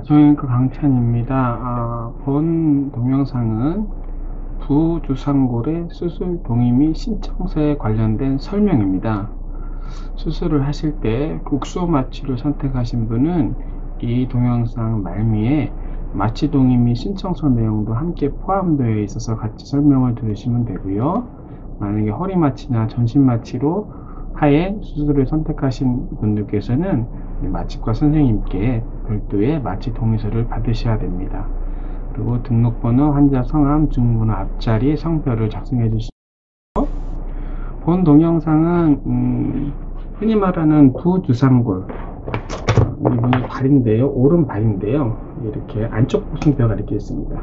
정형외과 강찬입니다. 아, 본 동영상은 부주상골의 수술 동의 및 신청서에 관련된 설명입니다. 수술을 하실 때 국소 마취를 선택하신 분은 이 동영상 말미에 마취 동의 및 신청서 내용도 함께 포함되어 있어서 같이 설명을 들으시면 되고요. 만약에 허리 마취나 전신 마취로 하에 수술을 선택하신 분들께서는 마취과 선생님께 별도의 마취 동의서를 받으셔야 됩니다. 그리고 등록번호, 환자 성함, 주문번호 앞자리, 성별을 작성해 주시고 본 동영상은 음, 흔히 말하는 부주상골. 이분이 발인데요. 오른 발인데요. 이렇게 안쪽 복숭뼈가 이렇게 있습니다.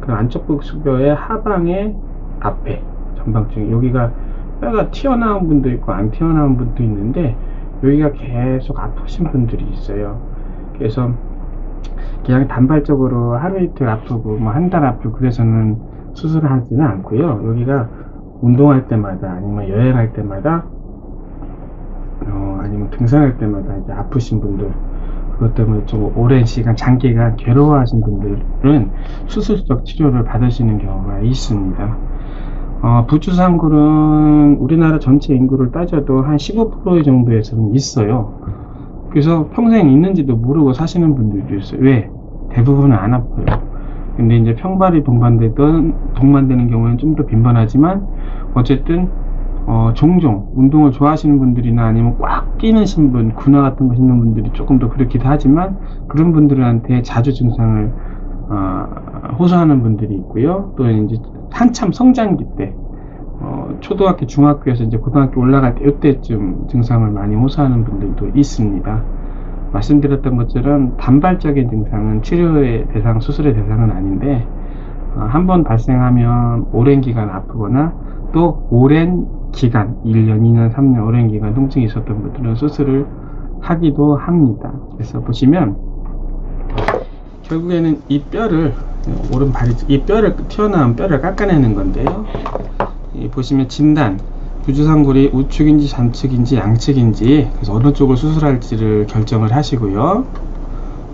그 안쪽 복숭뼈의 하방의 앞에 전방쪽에 여기가 뼈가 튀어나온 분도 있고 안 튀어나온 분도 있는데 여기가 계속 아프신 분들이 있어요 그래서 그냥 단발적으로 하루 이틀 아프고 뭐 한 달 아프고 그래서는 수술을 하지는 않고요 여기가 운동할 때마다 아니면 여행할 때마다 어, 아니면 등산할 때마다 이제 아프신 분들 그것 때문에 좀 오랜 시간 장기간 괴로워하신 분들은 수술적 치료를 받으시는 경우가 있습니다. 어, 부추상골은 우리나라 전체 인구를 따져도 한 15% 정도에서는 있어요. 그래서 평생 있는지도 모르고 사시는 분들도 있어요. 왜? 대부분은 안 아파요. 근데 이제 평발이 동반되던 동반되는 경우에는 좀 더 빈번하지만 어쨌든 어, 종종 운동을 좋아하시는 분들이나 아니면 꽉 끼는 신분, 군화 같은 거 신는 분들이 조금 더 그렇기도 하지만 그런 분들한테 자주 증상을 어, 호소하는 분들이 있고요. 또 이제 한참 성장기 때 어, 초등학교, 중학교에서 이제 고등학교 올라갈 때 이때쯤 증상을 많이 호소하는 분들도 있습니다. 말씀드렸던 것처럼 단발적인 증상은 치료의 대상, 수술의 대상은 아닌데 어, 한번 발생하면 오랜 기간 아프거나 또 오랜 기간 1년, 2년, 3년 오랜 기간 통증이 있었던 분들은 수술을 하기도 합니다. 그래서 보시면 결국에는 이 뼈를 오른발이 이 뼈를 튀어나온 뼈를 깎아내는 건데요. 보시면 진단 부주상골이 우측인지 좌측인지 양측인지 그래서 어느 쪽을 수술할지를 결정을 하시고요.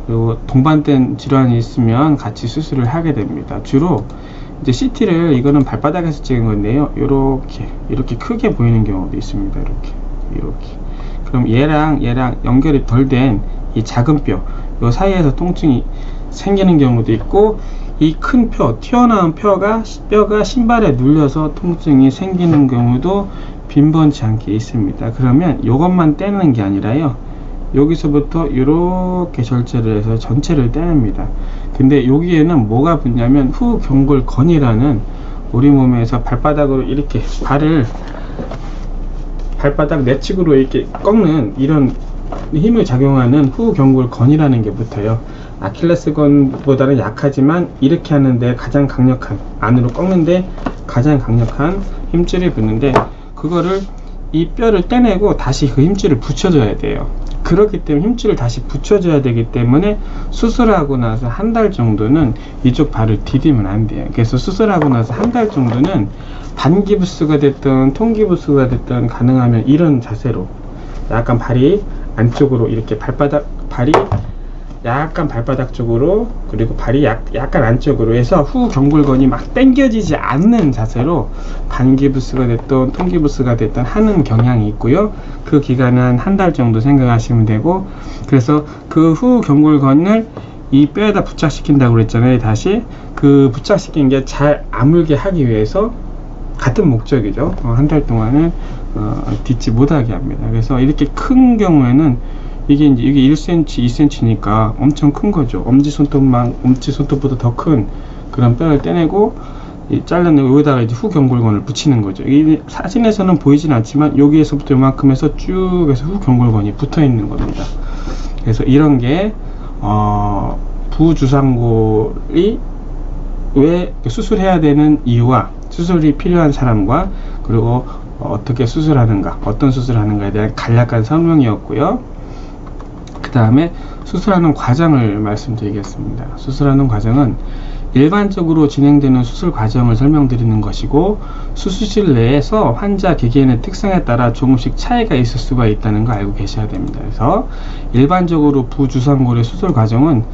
그리고 동반된 질환이 있으면 같이 수술을 하게 됩니다. 주로 이제 CT를 이거는 발바닥에서 찍은 건데요. 이렇게 이렇게 크게 보이는 경우도 있습니다. 이렇게 이렇게. 그럼 얘랑 얘랑 연결이 덜 된 이 작은 뼈, 요 사이에서 통증이 생기는 경우도 있고 이 큰 뼈, 튀어나온 뼈가 뼈가 신발에 눌려서 통증이 생기는 경우도 빈번치 않게 있습니다. 그러면 이것만 떼는 게 아니라요. 여기서부터 이렇게 절제를 해서 전체를 떼냅니다. 근데 여기에는 뭐가 붙냐면 후경골건이라는 우리 몸에서 발바닥으로 이렇게 발을 발바닥 내측으로 이렇게 꺾는 이런 힘을 작용하는 후경골건이라는 게 붙어요. 아킬레스건보다는 약하지만 이렇게 하는데 가장 강력한 안으로 꺾는데 가장 강력한 힘줄이 붙는데 그거를 이 뼈를 떼내고 다시 그 힘줄을 붙여줘야 돼요. 그렇기 때문에 힘줄을 다시 붙여줘야 되기 때문에 수술하고 나서 한 달 정도는 이쪽 발을 디디면 안 돼요. 그래서 수술하고 나서 한 달 정도는 반기부스가 됐든 통기부스가 됐든 가능하면 이런 자세로 약간 발이 안쪽으로 이렇게 발바닥 발이 약간 발바닥 쪽으로 그리고 발이 약, 약간 안쪽으로 해서 후 경골건이 막 당겨지지 않는 자세로 반기부스가 됐던 통기부스가 됐던 하는 경향이 있고요. 그 기간은 한 달 정도 생각하시면 되고 그래서 그 후 경골건을 이 뼈에다 부착시킨다고 그랬잖아요 다시. 그 부착시킨 게 잘 아물게 하기 위해서 같은 목적이죠. 어, 한달 동안은 어, 딛지 못하게 합니다 그래서 이렇게 큰 경우에는 이게 이제 이게 1cm, 2cm니까 엄청 큰 거죠. 엄지 손톱만 엄지 손톱보다 더 큰 그런 뼈를 떼내고 잘라내고 여기다가 이제 후경골건을 붙이는 거죠. 이 사진에서는 보이진 않지만 여기에서부터 이만큼 해서 쭉 해서 후경골건이 붙어 있는 겁니다. 그래서 이런 게 어, 부주상골이 왜 수술해야 되는 이유와 수술이 필요한 사람과 그리고 어떻게 수술하는가 어떤 수술하는가에 대한 간략한 설명이었고요. 그 다음에 수술하는 과정을 말씀드리겠습니다. 수술하는 과정은 일반적으로 진행되는 수술 과정을 설명드리는 것이고 수술실 내에서 환자 기계의 특성에 따라 조금씩 차이가 있을 수가 있다는 거 알고 계셔야 됩니다. 그래서 일반적으로 부주상골의 수술 과정은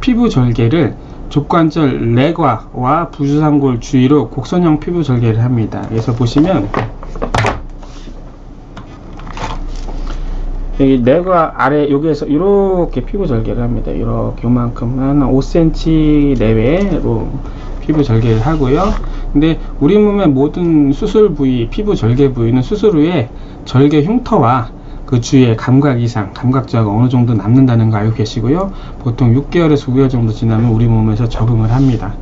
피부 절개를 족관절 내과와 부주상골 주위로 곡선형 피부 절개를 합니다. 그래서 보시면 여기 내과 아래 여기에서 이렇게 피부 절개를 합니다. 이렇게 요만큼 한 5cm 내외로 피부 절개를 하고요. 근데 우리 몸의 모든 수술 부위, 피부 절개 부위는 수술 후에 절개 흉터와 그 주위에 감각 이상, 감각 저하가 어느 정도 남는다는 거 알고 계시고요. 보통 6개월에서 9개월 정도 지나면 우리 몸에서 적응을 합니다.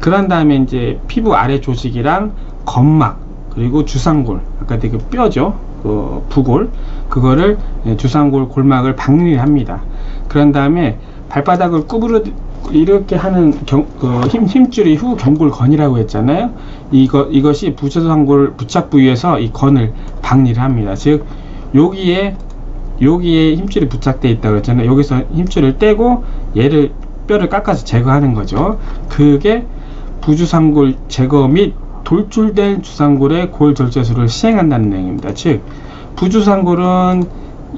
그런 다음에 이제 피부 아래 조직이랑 건막, 그리고 주상골, 아까 그 뼈죠. 그 부골, 그거를 예, 주상골 골막을 박리합니다. 그런 다음에 발바닥을 구부러 이렇게 하는 경, 그 힘, 힘줄이 후 경골건이라고 했잖아요. 이거, 이것이 부주상골 부착 부위에서 이 건을 박리를 합니다. 즉, 여기에, 여기에 힘줄이 부착되어 있다고 했잖아요. 여기서 힘줄을 떼고 얘를 뼈를 깎아서 제거하는 거죠. 그게 부주상골 제거 및 돌출된 주상골의 골 절제술을 시행한다는 내용입니다. 즉, 부주상골은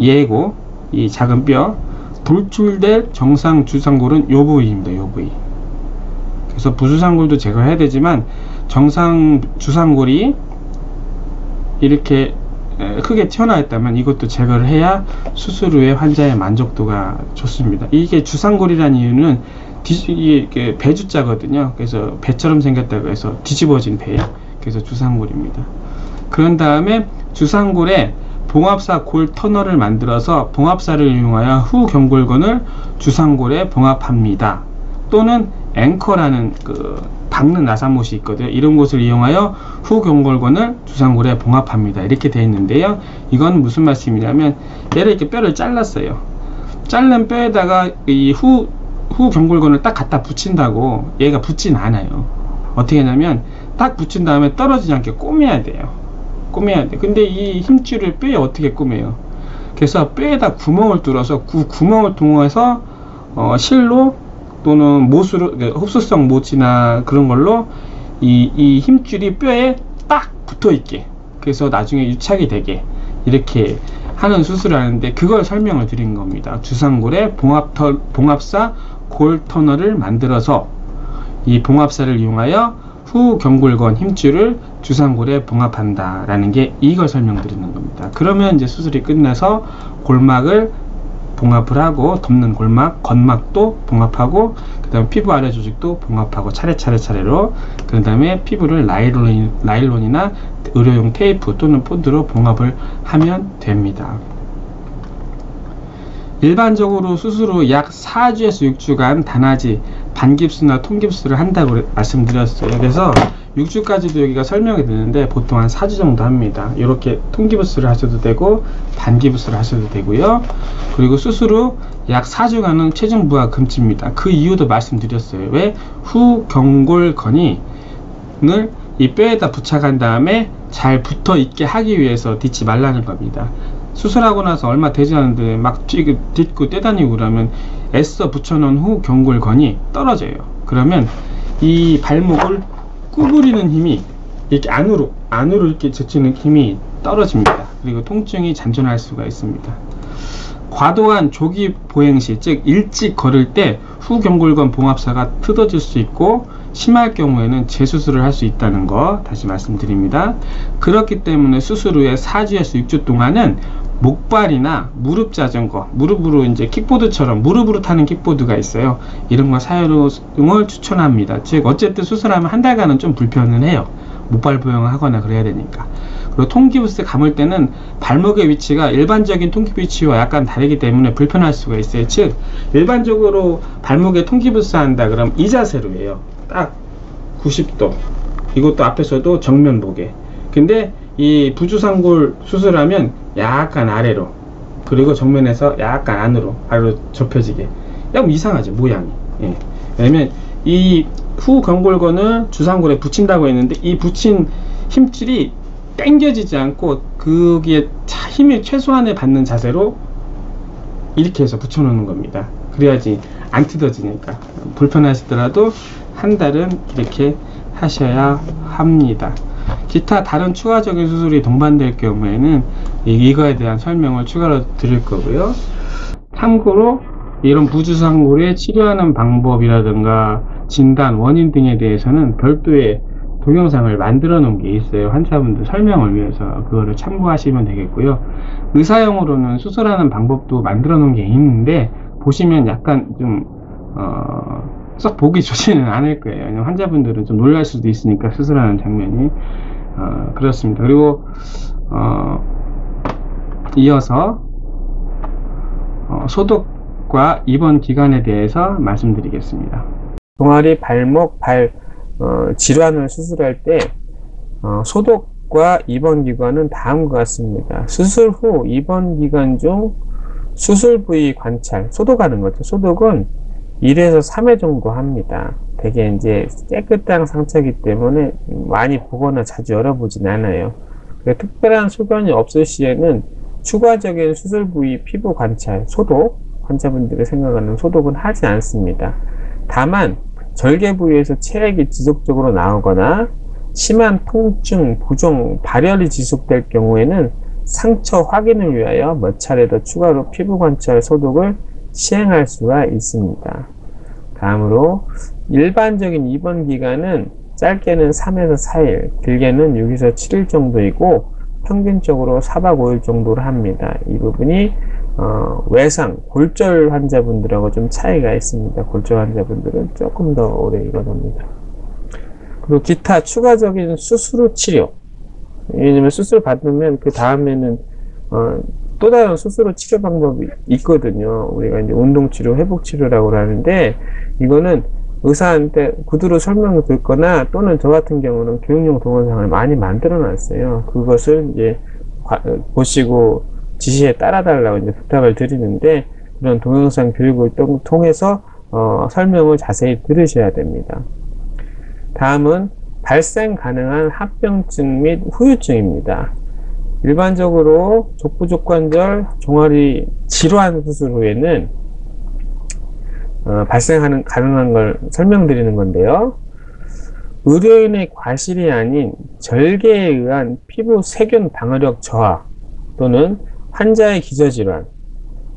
얘고, 이 작은 뼈, 돌출될 정상 주상골은 요 부위입니다. 요 부위. 그래서 부주상골도 제거해야 되지만 정상 주상골이 이렇게 크게 튀어나와 있다면 이것도 제거를 해야 수술 후에 환자의 만족도가 좋습니다. 이게 주상골이라는 이유는 이게 배주자거든요. 그래서 배처럼 생겼다고 해서 뒤집어진 배예요. 그래서 주상골입니다. 그런 다음에 주상골에 봉합사 골 터널을 만들어서 봉합사를 이용하여 후 경골건을 주상골에 봉합합니다. 또는 앵커라는 그 박는 나사못이 있거든요. 이런 곳을 이용하여 후 경골건을 주상골에 봉합합니다. 이렇게 되어 있는데요. 이건 무슨 말씀이냐면 얘를 이렇게 뼈를 잘랐어요. 자른 뼈에다가 이 후 후 경골건을 딱 갖다 붙인다고 얘가 붙진 않아요. 어떻게 하냐면 딱 붙인 다음에 떨어지지 않게 꼬매야 돼요. 꼬매야 돼. 근데 이 힘줄을 뼈에 어떻게 꼬매요? 그래서 뼈에다 구멍을 뚫어서 그 구멍을 통해서 어, 실로 또는 못으로 그 흡수성 못이나 그런 걸로 이, 이 힘줄이 뼈에 딱 붙어 있게 그래서 나중에 유착이 되게 이렇게 하는 수술을 하는데 그걸 설명을 드린 겁니다. 주상골에 봉합터, 봉합사 골 터널을 만들어서 이 봉합사를 이용하여 후 경골건 힘줄을 주상골에 봉합한다 라는 게 이걸 설명드리는 겁니다 그러면 이제 수술이 끝나서 골막을 봉합을 하고 덮는 골막, 건막도 봉합하고 그 다음 피부 아래 조직도 봉합하고 차례차례 차례로 그 다음에 피부를 나일론, 나일론이나 의료용 테이프 또는 폰드로 봉합을 하면 됩니다 일반적으로 수술 후약 4주에서 6주간 단아지 반깁스나 통깁스를 한다고 말씀드렸어요. 그래서 6주까지도 여기가 설명이 되는데 보통 한 4주 정도 합니다. 이렇게 통기부스를 하셔도 되고 반기부스를 하셔도 되고요. 그리고 수술 후약 4주간은 체중 부하 금지입니다. 그 이유도 말씀드렸어요. 왜? 후 경골건이 이 뼈에다 부착한 다음에 잘 붙어 있게 하기 위해서 딛지 말라는 겁니다. 수술하고 나서 얼마 되지 않은데 막 딛고 떼다니고 그러면 애써 붙여놓은 후 경골건이 떨어져요. 그러면 이 발목을 구부리는 힘이 이렇게 안으로 안으로 이렇게 젖히는 힘이 떨어집니다. 그리고 통증이 잔존할 수가 있습니다. 과도한 조기 보행 시, 즉 일찍 걸을 때 후경골건 봉합사가 틀어질 수 있고 심할 경우에는 재수술을 할 수 있다는 거 다시 말씀드립니다. 그렇기 때문에 수술 후에 4주에서 6주 동안은 목발이나 무릎 자전거, 무릎으로 이제 킥보드처럼 무릎으로 타는 킥보드가 있어요. 이런 거 사용을 추천합니다. 즉 어쨌든 수술하면 한 달간은 좀 불편은 해요. 목발 보형을 하거나 그래야 되니까. 그리고 통기부스 감을 때는 발목의 위치가 일반적인 통기부 위치와 약간 다르기 때문에 불편할 수가 있어요. 즉 일반적으로 발목에 통기부스 한다 그럼 이 자세로 해요. 딱 90도. 이것도 앞에서도 정면 보게. 근데 이 부주상골 수술하면 약간 아래로 그리고 정면에서 약간 안으로 아래로 접혀지게 약간 이상하죠 모양이 예. 왜냐면 이 후 경골건을 주상골에 붙인다고 했는데 이 붙인 힘줄이 당겨지지 않고 거기에 힘이 최소한에 받는 자세로 이렇게 해서 붙여놓는 겁니다 그래야지 안 뜯어지니까 불편하시더라도 한 달은 이렇게 하셔야 합니다. 기타 다른 추가적인 수술이 동반될 경우에는 이거에 대한 설명을 추가로 드릴 거고요. 참고로 이런 부주상골에 치료하는 방법이라든가 진단, 원인 등에 대해서는 별도의 동영상을 만들어 놓은 게 있어요. 환자분들 설명을 위해서 그거를 참고하시면 되겠고요. 의사용으로는 수술하는 방법도 만들어 놓은 게 있는데 보시면 약간 좀 어, 썩 보기 좋지는 않을 거예요. 환자분들은 좀 놀랄 수도 있으니까 수술하는 장면이 어, 그렇습니다. 그리고 어, 이어서 어, 소독과 입원 기간에 대해서 말씀드리겠습니다. 동아리 발목 발 어, 질환을 수술할 때 어, 소독과 입원 기간은 다음과 같습니다. 수술 후 입원 기간 중 수술 부위 관찰, 소독하는 거죠. 소독은 1에서 3회 정도 합니다. 되게 이제 깨끗한 상처이기 때문에 많이 보거나 자주 열어보진 않아요. 특별한 소견이 없을 시에는 추가적인 수술 부위 피부 관찰, 소독, 환자분들이 생각하는 소독은 하지 않습니다. 다만 절개 부위에서 체액이 지속적으로 나오거나 심한 통증, 부종, 발열이 지속될 경우에는 상처 확인을 위하여 몇 차례 더 추가로 피부 관찰 소독을 시행할 수가 있습니다. 다음으로 일반적인 입원 기간은 짧게는 3에서 4일, 길게는 6에서 7일 정도이고 평균적으로 4박 5일 정도를 합니다. 이 부분이 어, 외상, 골절 환자분들하고 좀 차이가 있습니다. 골절 환자분들은 조금 더 오래 입원합니다. 그리고 기타 추가적인 수술 후 치료. 왜냐면 수술 받으면 그 다음에는 어, 또 다른 수술 후 치료 방법이 있거든요. 우리가 이제 운동 치료, 회복 치료라고 하는데 이거는 의사한테 구두로 설명을 듣거나 또는 저 같은 경우는 교육용 동영상을 많이 만들어 놨어요. 그것을 이제 보시고 지시에 따라달라고 이제 부탁을 드리는데 그런 동영상 교육을 통해서 어, 설명을 자세히 들으셔야 됩니다. 다음은 발생 가능한 합병증 및 후유증입니다. 일반적으로 족부족관절 종아리 질환 수술 후에는 어, 발생하는 가능한 걸 설명드리는 건데요. 의료인의 과실이 아닌 절개에 의한 피부 세균 방어력 저하 또는 환자의 기저질환,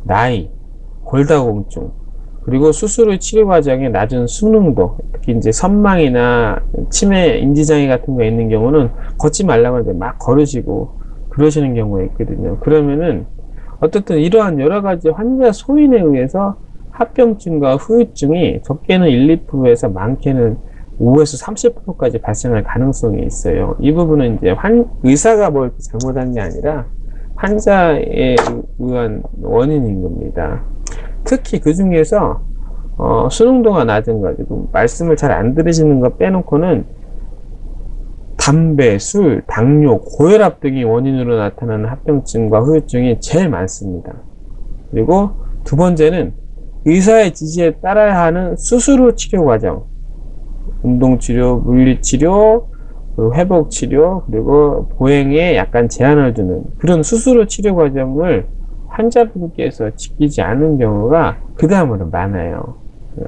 나이, 골다공증, 그리고 수술 후 치료 과정에 낮은 수능도, 특히 이제 선망이나 치매 인지장애 같은 거 있는 경우는 걷지 말라고 하는데 막 걸으시고 그러시는 경우가 있거든요. 그러면은 어떻든 이러한 여러 가지 환자 소인에 의해서 합병증과 후유증이 적게는 1, 2%에서 많게는 5에서 30%까지 발생할 가능성이 있어요. 이 부분은 이제 환, 의사가 뭘 잘못한 게 아니라 환자에 의한 원인인 겁니다. 특히 그 중에서 어, 수능도가 낮은 가지고 말씀을 잘 안 들으시는 거 빼놓고는 담배, 술, 당뇨, 고혈압 등이 원인으로 나타나는 합병증과 후유증이 제일 많습니다. 그리고 두 번째는 의사의 지시에 따라야 하는 수술 후 치료 과정, 운동치료, 물리치료, 회복치료, 그리고 보행에 약간 제한을 두는 그런 수술 후 치료 과정을 환자분께서 지키지 않은 경우가 그 다음으로 많아요.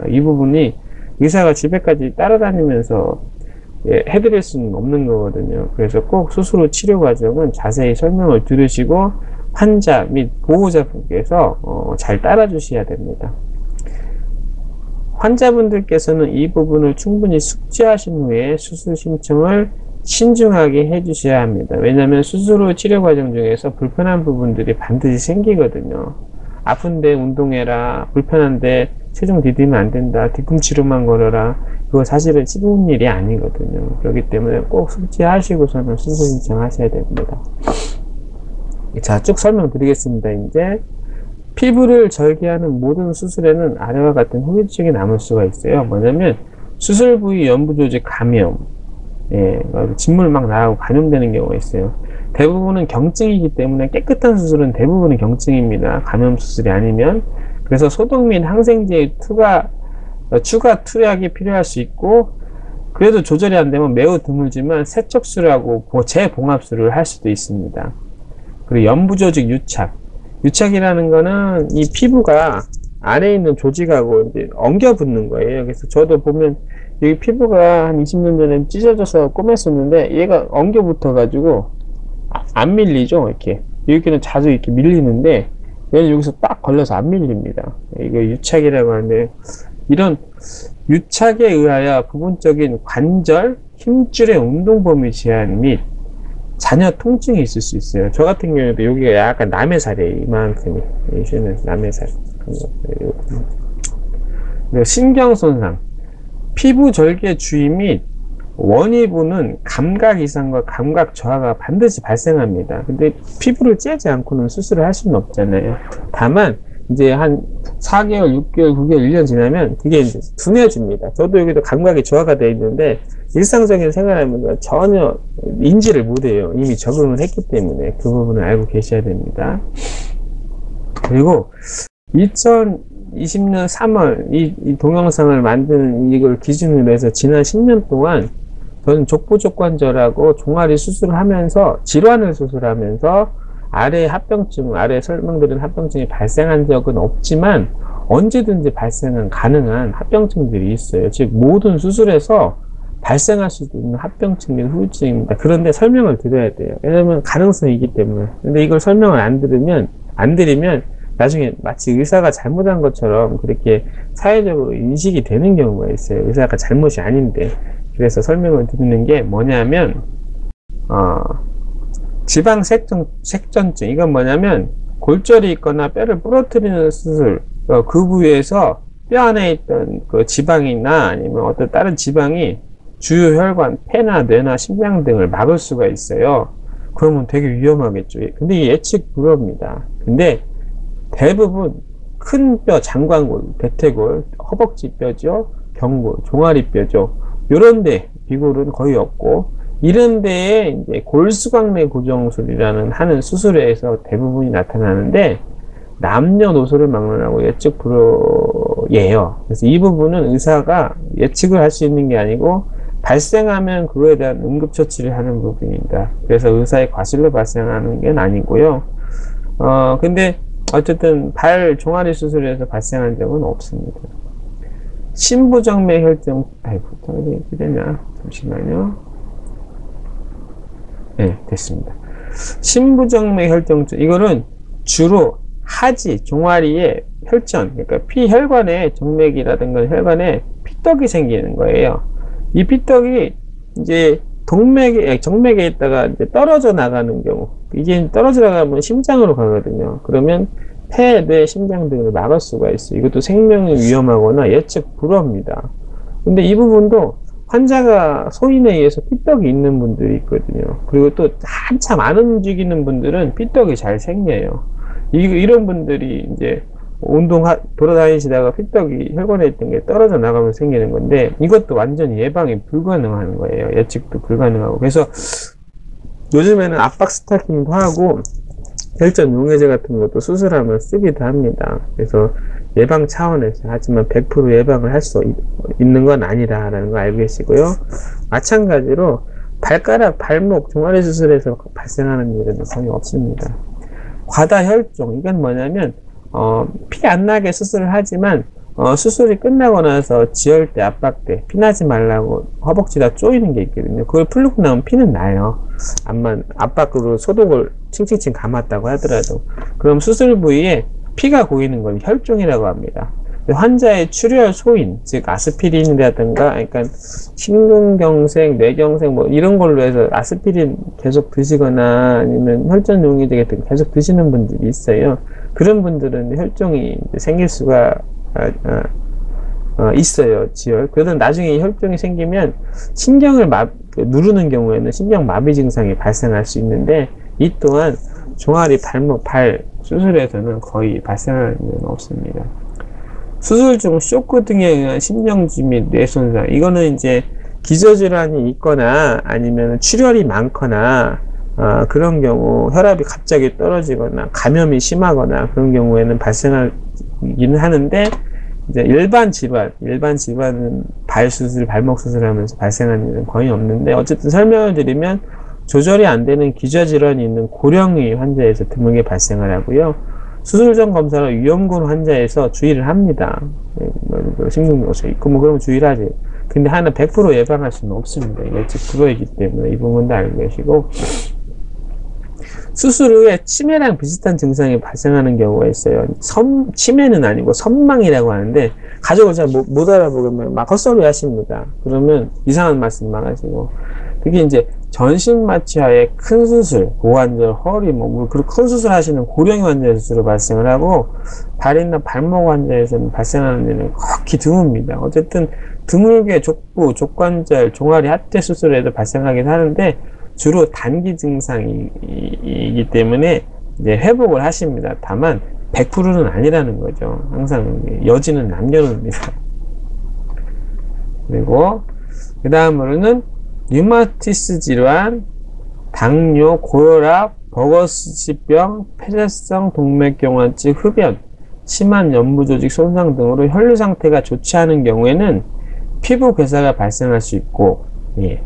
이 부분이 의사가 집에까지 따라다니면서 예, 해드릴 수는 없는 거거든요. 그래서 꼭후 치료 과정은 자세히 설명을 들으시고 환자 및 보호자분께서 어, 잘 따라주셔야 됩니다. 환자분들께서는 이 부분을 충분히 숙지하신 후에 수술 신청을 신중하게 해주셔야 합니다. 왜냐하면 수술 후 치료 과정 중에서 불편한 부분들이 반드시 생기거든요. 아픈데 운동해라, 불편한데 체중 디디면 안 된다, 뒤꿈치로만 걸어라. 그거 사실은 쉬운 일이 아니거든요. 그렇기 때문에 꼭 숙지하시고서는 수술 신청하셔야 됩니다. 자, 쭉 설명드리겠습니다. 이제 피부를 절개하는 모든 수술에는 아래와 같은 후유증이 남을 수가 있어요. 뭐냐면 수술 부위 연부 조직 감염, 예, 진물 막 나가고 감염되는 경우가 있어요. 대부분은 경증이기 때문에 깨끗한 수술은 대부분은 경증입니다. 감염 수술이 아니면 그래서 소독 및 항생제의 투가 추가 투약이 필요할 수 있고 그래도 조절이 안 되면 매우 드물지만 세척술하고 재봉합술을 할 수도 있습니다. 그리고 연부조직 유착 유착이라는 거는 이 피부가 안에 있는 조직하고 이제 엉겨 붙는 거예요. 그래서 저도 보면 여기 피부가 한 20년 전에 찢어져서 꼬맸었는데 얘가 엉겨 붙어 가지고 안 밀리죠 이렇게 여기는 자주 이렇게 밀리는데 얘는 여기서 딱 걸려서 안 밀립니다. 이거 유착이라고 하는데 이런 유착에 의하여 부분적인 관절, 힘줄의 운동 범위 제한 및 잔여 통증이 있을 수 있어요. 저 같은 경우에도 여기가 약간 남해살이에요. 이만큼이. 이는 남해살. 신경 손상, 피부 절개 주의 및 원위부는 감각 이상과 감각 저하가 반드시 발생합니다. 근데 피부를 째지 않고는 수술을 할 수는 없잖아요. 다만 이제 한 4개월, 6개월, 9개월, 1년 지나면 그게 이제 둔해집니다. 저도 여기도 감각이 저하가 되어 있는데 일상적인 생활하면 전혀 인지를 못해요. 이미 적응을 했기 때문에 그 부분을 알고 계셔야 됩니다. 그리고 2020년 3월 이, 이 동영상을 만드는 이걸 기준으로 해서 지난 10년 동안 저는 족부족관절하고 종아리 수술을 하면서 질환을 수술하면서 아래 합병증, 아래 설명드린 합병증이 발생한 적은 없지만 언제든지 발생은 가능한 합병증들이 있어요. 즉 모든 수술에서 발생할 수도 있는 합병증 및 후유증입니다. 그런데 설명을 드려야 돼요. 왜냐면 가능성이 있기 때문에. 근데 이걸 설명을 안 들으면 안 드리면 나중에 마치 의사가 잘못한 것처럼 그렇게 사회적으로 인식이 되는 경우가 있어요. 의사가 잘못이 아닌데. 그래서 설명을 드리는 게 뭐냐면, 어, 지방 색전, 색전증. 이건 뭐냐면, 골절이 있거나 뼈를 부러뜨리는 수술, 어, 그 부위에서 뼈 안에 있던 그 지방이나 아니면 어떤 다른 지방이 주요 혈관, 폐나 뇌나 심장 등을 막을 수가 있어요. 그러면 되게 위험하겠죠. 근데 예측 불허입니다. 근데 대부분 큰 뼈, 장관골, 대퇴골, 허벅지 뼈죠, 경골, 종아리 뼈죠. 요런 데 비골은 거의 없고 이런 데에 이제 골수광내 고정술이라는 하는 수술에서 대부분이 나타나는데 남녀노소를 막론하고 예측 불허예요. 그래서 이 부분은 의사가 예측을 할 수 있는 게 아니고 발생하면 그거에 대한 응급처치를 하는 부분입니다. 그래서 의사의 과실로 발생하는 게 아니고요. 어, 근데 어쨌든 발 종아리 수술에서 발생한 적은 없습니다. 신부정맥 혈증, 아이고, 이게 되냐? 잠시만요. 네, 됐습니다. 신부정맥 혈증증, 이거는 주로 하지, 종아리에 혈전, 그러니까 피혈관에 정맥이라든가 혈관에 피떡이 생기는 거예요. 이 피떡이 이제 동맥에, 정맥에 있다가 이제 떨어져 나가는 경우, 이게 떨어져 나가면 심장으로 가거든요. 그러면 폐, 뇌, 심장 등을 막을 수가 있어요. 이것도 생명이 위험하거나 예측 불허입니다. 근데 이 부분도 환자가 소인에 의해서 삐떡이 있는 분들이 있거든요. 그리고 또 한참 안 움직이는 분들은 삐떡이 잘 생겨요. 이, 이런 분들이 이제 운동 돌아다니시다가 삐떡이 혈관에 있던 게 떨어져 나가면 생기는 건데 이것도 완전히 예방이 불가능한 거예요. 예측도 불가능하고. 그래서 요즘에는 압박 스타킹도 하고 혈전 용해제 같은 것도 수술하면 쓰기도 합니다. 그래서 예방 차원에서 하지만 100% 예방을 할 수 있는 건 아니다라는 거 알고 계시고요. 마찬가지로 발가락, 발목, 종아리 수술에서 발생하는 일은 거의 없습니다. 과다 혈종 이건 뭐냐면 어, 피 안 나게 수술을 하지만 어, 수술이 끝나고 나서 지혈 때, 압박 때, 피나지 말라고 허벅지가 쪼이는 게 있거든요. 그걸 풀고 나면 피는 나요. 암만 압박으로 소독을 칭칭칭 감았다고 하더라도. 그럼 수술 부위에 피가 고이는 걸 혈종이라고 합니다. 환자의 출혈 소인, 즉 아스피린이라든가, 그러니까 심근경색, 뇌경색 뭐 이런 걸로 해서 아스피린 계속 드시거나 아니면 혈전 같은 계속 드시는 분들이 있어요. 그런 분들은 혈종이 생길 수가 아, 아, 어, 있어요, 지혈. 그래서 나중에 혈종이 생기면 신경을 마, 그 누르는 경우에는 신경 마비 증상이 발생할 수 있는데 이 또한 종아리, 발목, 발 수술에서는 거의 발생하는 일은 없습니다. 수술 중 쇼크 등에 의한 심정지 및 뇌 손상 이거는 이제 기저질환이 있거나 아니면 출혈이 많거나 어, 그런 경우 혈압이 갑자기 떨어지거나 감염이 심하거나 그런 경우에는 발생하기는 하는데 이제 일반 질환, 일반 질환은 발 수술, 발목 수술하면서 발생하는 일은 거의 없는데 어쨌든 설명을 드리면 조절이 안 되는 기저질환이 있는 고령의 환자에서 드물게 발생을 하고요. 수술 전 검사는 위험군 환자에서 주의를 합니다. 예, 뭐, 심근경색 있고 뭐 그러면 주의를 하지. 근데 하나 100% 예방할 수는 없습니다. 예측 불허이기 때문에 이 부분도 알고 계시고 수술 후에 치매랑 비슷한 증상이 발생하는 경우가 있어요. 선, 치매는 아니고 선망이라고 하는데 가족을 잘 못 알아보면 막 헛소리 하십니다. 그러면 이상한 말씀 막 하시고 특히 이제 전신 마취하에 큰 수술, 고관절, 허리, 뭐, 그리고 큰 수술 하시는 고령의 환자에서 발생을 하고, 발이나 발목 환자에서는 발생하는 일은 극히 드뭅니다. 어쨌든 드물게 족부, 족관절, 종아리 하체 수술에도 발생하긴 하는데, 주로 단기 증상이기 때문에 이제 회복을 하십니다. 다만 100%는 아니라는 거죠. 항상 여지는 남겨놓습니다. 그리고 그 다음으로는 류마티스 질환, 당뇨, 고혈압, 버거스지병, 폐쇄성 동맥경화증, 흡연, 심한 연부조직 손상 등으로 혈류 상태가 좋지 않은 경우에는 피부 괴사가 발생할 수 있고 예,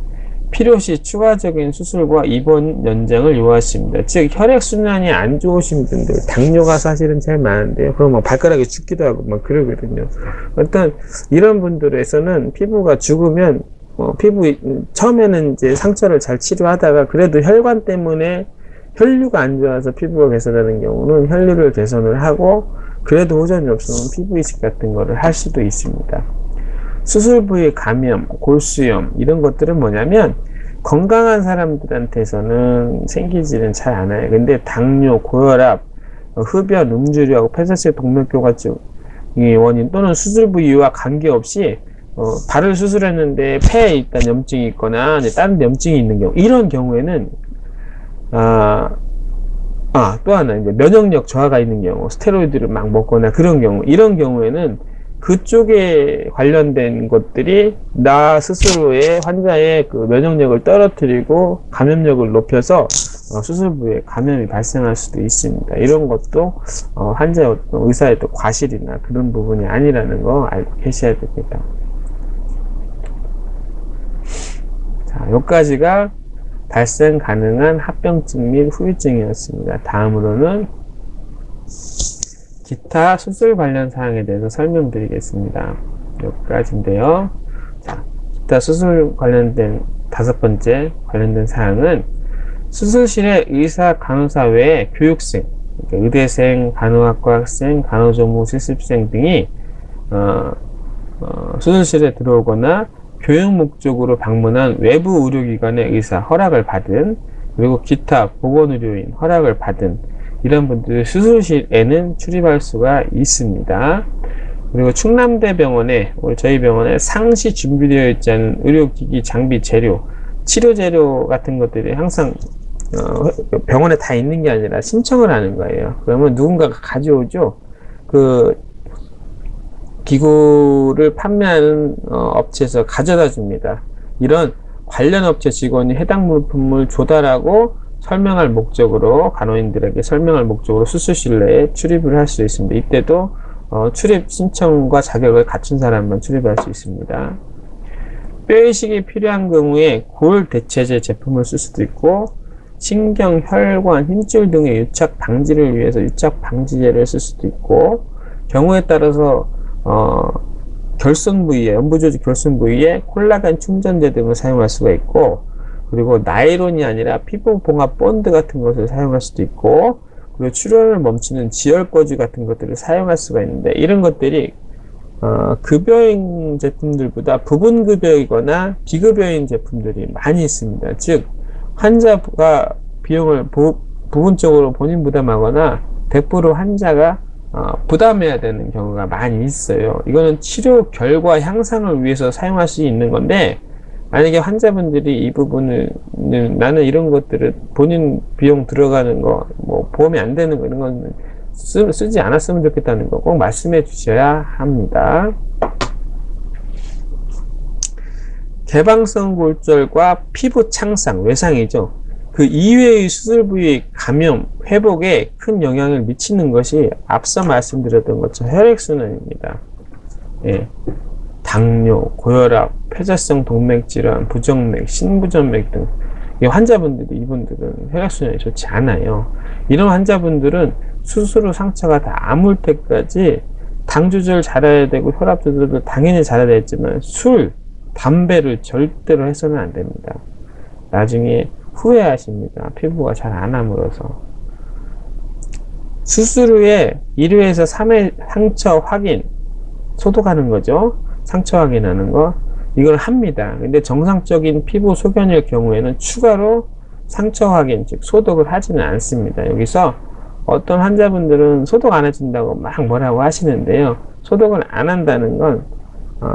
필요시 추가적인 수술과 입원 연장을 요하십니다. 즉 혈액순환이 안 좋으신 분들 당뇨가 사실은 제일 많은데요. 그럼 뭐 발가락이 죽기도 하고 막 그러거든요. 어떤 이런 분들에서는 피부가 죽으면 어, 피부 처음에는 이제 상처를 잘 치료하다가 그래도 혈관 때문에 혈류가 안 좋아서 피부가 개선하는 경우는 혈류를 개선을 하고 그래도 호전이 없으면 피부 이식 같은 거를 할 수도 있습니다. 수술 부위 감염, 골수염 이런 것들은 뭐냐면 건강한 사람들한테서는 생기지는 잘 않아요. 근데 당뇨, 고혈압, 흡연, 음주류하고 폐쇄성 동맥교화증이 원인 또는 수술 부위와 관계없이 어, 발을 수술했는데 폐에 일단 염증이 있거나 다른 염증이 있는 경우 이런 경우에는 아, 아, 또 하나 이제 면역력 저하가 있는 경우 스테로이드를 막 먹거나 그런 경우 이런 경우에는 그쪽에 관련된 것들이 나 스스로의 환자의 그 면역력을 떨어뜨리고 감염력을 높여서 어, 수술 부에 감염이 발생할 수도 있습니다. 이런 것도 어, 환자의 어떤 의사의 또 과실이나 그런 부분이 아니라는 거 알고 계셔야 됩니다. 자, 여기까지가 발생 가능한 합병증 및 후유증이었습니다. 다음으로는 기타 수술 관련 사항에 대해서 설명드리겠습니다. 여기까지인데요. 자, 기타 수술 관련된 다섯 번째 관련된 사항은 수술실의 의사, 간호사 외에 교육생, 그러니까 의대생, 간호학과 학생, 간호조무 실습생 등이 어, 어, 수술실에 들어오거나 교육 목적으로 방문한 외부 의료기관의 의사 허락을 받은 그리고 기타 보건의료인 허락을 받은 이런 분들 수술실에는 출입할 수가 있습니다. 그리고 충남대 병원에 저희 병원에 상시 준비되어 있지 않은 의료기기 장비 재료 치료 재료 같은 것들이 항상 어, 병원에 다 있는 게 아니라 신청을 하는 거예요. 그러면 누군가가 가져오죠. 그 기구를 판매하는 어, 업체에서 가져다 줍니다. 이런 관련 업체 직원이 해당 물품을 조달하고 설명할 목적으로 간호인들에게 설명할 목적으로 수술실 내에 출입을 할 수 있습니다. 이때도 어, 출입 신청과 자격을 갖춘 사람만 출입할 수 있습니다. 뼈이식이 필요한 경우에 골 대체제 제품을 쓸 수도 있고 신경, 혈관, 힘줄 등의 유착 방지를 위해서 유착 방지제를 쓸 수도 있고 경우에 따라서 어, 결손 부위에 연부조직 결손 부위에 콜라겐 충전제 등을 사용할 수가 있고 그리고 나이론이 아니라 피부 봉합 본드 같은 것을 사용할 수도 있고 그리고 출혈을 멈추는 지혈 거즈 같은 것들을 사용할 수가 있는데 이런 것들이 어, 급여인 제품들보다 부분 급여이거나 비급여인 제품들이 많이 있습니다. 즉 환자가 비용을 부, 부분적으로 본인 부담하거나 100% 환자가 어, 부담해야 되는 경우가 많이 있어요. 이거는 치료 결과 향상을 위해서 사용할 수 있는 건데 만약에 환자분들이 이 부분을 나는 이런 것들을 본인 비용 들어가는 거 뭐 보험이 안 되는 거 이런 건 쓰, 쓰지 않았으면 좋겠다는 거 꼭 말씀해 주셔야 합니다. 개방성 골절과 피부 창상, 외상이죠. 그 이외의 수술 부위 감염, 회복에 큰 영향을 미치는 것이 앞서 말씀드렸던 것처럼 혈액순환입니다. 예. 당뇨, 고혈압, 폐쇄성 동맥질환, 부정맥, 신부전맥 등 환자분들이 이분들은 혈액순환이 좋지 않아요. 이런 환자분들은 수술 후 상처가 다 아물 때까지 당 조절 잘해야 되고 혈압 조절도 당연히 잘해야 되지만 술, 담배를 절대로 해서는 안 됩니다. 나중에 후회하십니다. 피부가 잘안 아물어서. 수술 후에 1회에서 3회 상처 확인, 소독하는 거죠. 상처 확인하는 거. 이걸 합니다. 근데 정상적인 피부 소견일 경우에는 추가로 상처 확인, 즉 소독을 하지는 않습니다. 여기서 어떤 환자분들은 소독 안 해준다고 막 뭐라고 하시는데요. 소독을 안 한다는 건 어,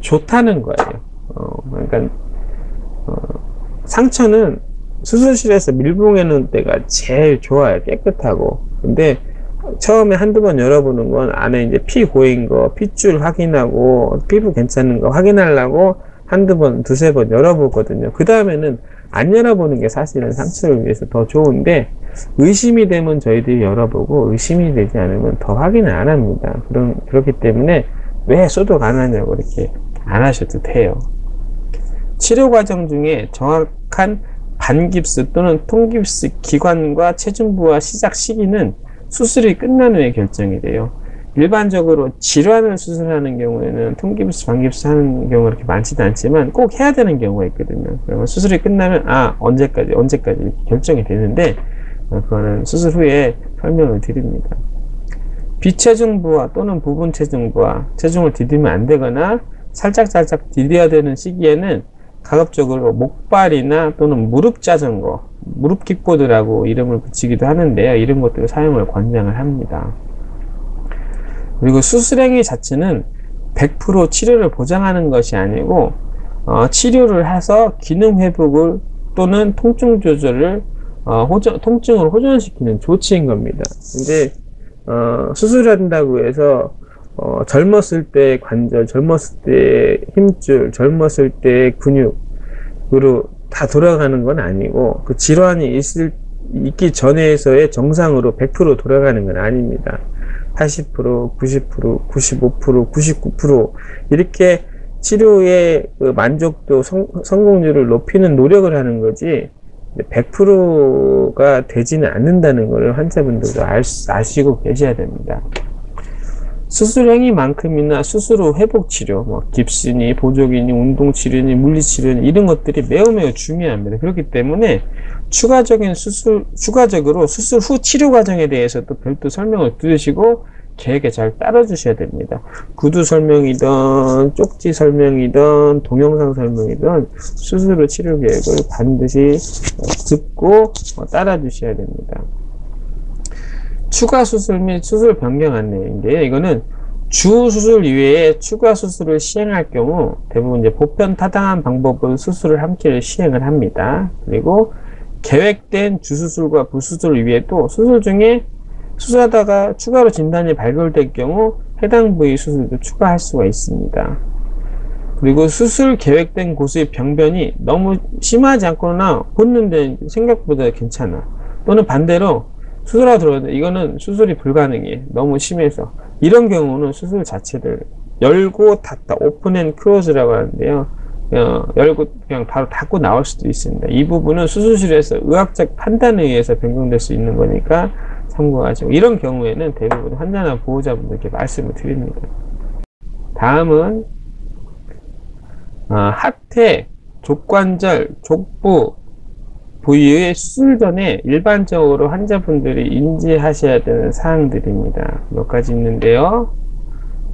좋다는 거예요. 어, 그러니까 어, 상처는 수술실에서 밀봉해 놓은 때가 제일 좋아요. 깨끗하고. 근데 처음에 한두 번 열어보는 건 안에 이제 피 고인 거, 핏줄 확인하고 피부 괜찮은 거 확인하려고 한두 번, 두세 번 열어보거든요. 그 다음에는 안 열어보는 게 사실은 상처를 위해서 더 좋은데 의심이 되면 저희들이 열어보고 의심이 되지 않으면 더 확인을 안 합니다. 그런, 그렇기 때문에 왜 소독 안 하냐고 이렇게 안 하셔도 돼요. 치료 과정 중에 정확한 반깁스 또는 통깁스 기관과 체중부와 시작 시기는 수술이 끝난 후에 결정이 돼요. 일반적으로 질환을 수술하는 경우에는 통깁스, 반깁스 하는 경우가 그렇게 많지는 않지만 꼭 해야 되는 경우가 있거든요. 그러면 수술이 끝나면 아 언제까지 언제까지 결정이 되는데 어, 그거는 수술 후에 설명을 드립니다. 비체중부와 또는 부분 체중부와 체중을 디디면 안 되거나 살짝살짝 디뎌야 되는 시기에는 가급적으로 목발이나 또는 무릎 자전거, 무릎 킥보드라고 이름을 붙이기도 하는데요. 이런 것들을 사용을 권장을 합니다. 그리고 수술행위 자체는 100% 치료를 보장하는 것이 아니고 어, 치료를 해서 기능 회복을 또는 통증 조절을 어, 호전, 통증을 호전시키는 조치인 겁니다. 근데 어, 수술한다고 해서 어, 젊었을 때 관절, 젊었을 때 힘줄, 젊었을 때 근육으로 다 돌아가는 건 아니고 그 질환이 있을 있기 전에서의 정상으로 100% 돌아가는 건 아닙니다. 80%, 90%, 95%, 99% 이렇게 치료의 그 만족도 성, 성공률을 높이는 노력을 하는 거지 100%가 되지는 않는다는 것을 환자분들도 알, 아시고 계셔야 됩니다. 수술 행위만큼이나 수술 후 회복 치료, 뭐 깁스니, 보조기니, 운동 치료니, 물리 치료니 이런 것들이 매우 매우 중요합니다. 그렇기 때문에 추가적인 수술, 추가적으로 수술 후 치료 과정에 대해서도 별도 설명을 들으시고 계획에 잘 따라주셔야 됩니다. 구두 설명이든 쪽지 설명이든 동영상 설명이든 수술 후 치료 계획을 반드시 듣고 따라주셔야 됩니다. 추가 수술 및 수술 변경 안내인데요. 이거는 주 수술 이외에 추가 수술을 시행할 경우 대부분 이제 보편 타당한 방법으로 수술을 함께 시행을 합니다. 그리고 계획된 주수술과 부수술 이외에도 수술 중에 수술하다가 추가로 진단이 발견될 경우 해당 부위 수술도 추가할 수가 있습니다. 그리고 수술 계획된 곳의 병변이 너무 심하지 않거나 붓는데 생각보다 괜찮아. 또는 반대로 수술하고 들어오는데 이거는 수술이 불가능해. 너무 심해서. 이런 경우는 수술 자체를 열고 닫다 open and close라고 하는데요. 어, 열고 그냥 바로 닫고 나올 수도 있습니다. 이 부분은 수술실에서 의학적 판단에 의해서 변경될 수 있는 거니까 참고하시고 이런 경우에는 대부분 환자나 보호자분들께 말씀을 드립니다. 다음은 어, 하태, 족관절, 족부 부위의 수술 전에 일반적으로 환자분들이 인지하셔야 되는 사항들입니다. 몇 가지 있는데요.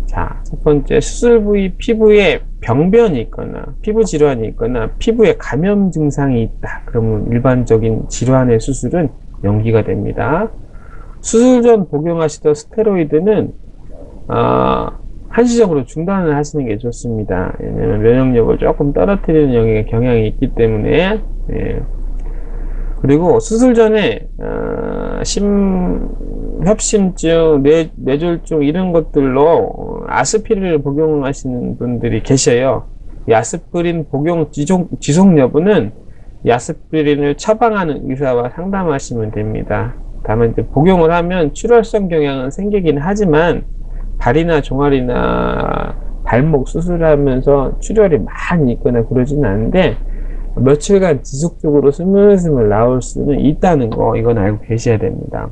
자, 첫 번째 수술 부위 피부에 병변이 있거나 피부 질환이 있거나 피부에 감염 증상이 있다. 그러면 일반적인 질환의 수술은 연기가 됩니다. 수술 전 복용하시던 스테로이드는 어, 한시적으로 중단을 하시는 게 좋습니다. 왜냐하면 면역력을 조금 떨어뜨리는 경향이 있기 때문에 예. 그리고 수술 전에 어, 심 협심증, 뇌, 뇌졸중 이런 것들로 아스피린을 복용하시는 분들이 계셔요. 이 아스피린 복용 지속, 지속 여부는 이 아스피린을 처방하는 의사와 상담하시면 됩니다. 다만 이제 복용을 하면 출혈성 경향은 생기긴 하지만 발이나 종아리나 발목 수술하면서 출혈이 많이 있거나 그러지는 않은데 며칠간 지속적으로 스물스물 나올 수는 있다는 거 이건 알고 계셔야 됩니다.